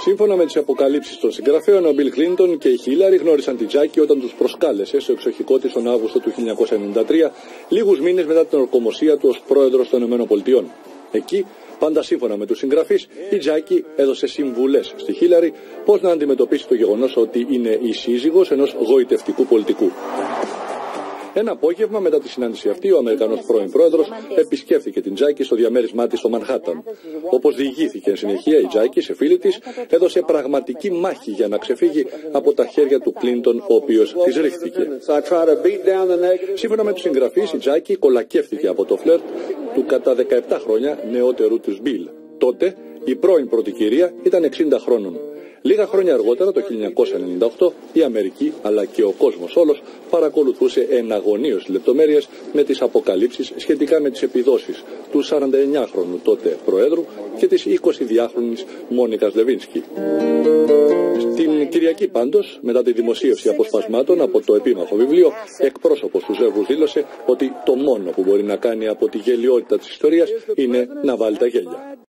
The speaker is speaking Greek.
Σύμφωνα με τις αποκαλύψεις των συγγραφέων, ο Μπιλ Κλίντον και η Χίλαρη γνώρισαν την Τζάκη όταν τους προσκάλεσε στο εξοχικό της τον Αύγουστο του 1993, λίγους μήνες μετά την ορκομοσία του ως πρόεδρος των ΗΠΑ. Εκεί, πάντα σύμφωνα με τους συγγραφείς, η Τζάκη έδωσε συμβουλές στη Χίλαρη πώς να αντιμετωπίσει το γεγονός ότι είναι η σύζυγος ενός γοητευτικού πολιτικού. Ένα απόγευμα μετά τη συνάντηση αυτή, ο Αμερικανός πρώην πρόεδρος επισκέφθηκε την Τζάκη στο διαμέρισμά της στο Μανχάταν. Όπως διηγήθηκε εν συνεχεία, η Τζάκη σε φίλη της έδωσε πραγματική μάχη για να ξεφύγει από τα χέρια του Κλίντον, ο οποίος της ρίχθηκε. Σύμφωνα με τους συγγραφείς, η Τζάκη κολακεύτηκε από το φλερτ του κατά 17 χρόνια νεότερου του Μπιλ. Τότε η πρώην πρώτη κυρία ήταν 60 χρόνων. Λίγα χρόνια αργότερα, το 1998, η Αμερική αλλά και ο κόσμος όλος παρακολουθούσε εναγωνίως λεπτομέρειες με τις αποκαλύψεις σχετικά με τις επιδόσεις του 49χρονου τότε Προέδρου και της 20διάχρονης Μόνικας Λεβίνσκι. Την Κυριακή πάντως, μετά τη δημοσίευση αποσπασμάτων από το επίμαχο βιβλίο, εκπρόσωπος του Ζεύγου δήλωσε ότι το μόνο που μπορεί να κάνει από τη γελιότητα της ιστορίας είναι να βάλει τα γέλια.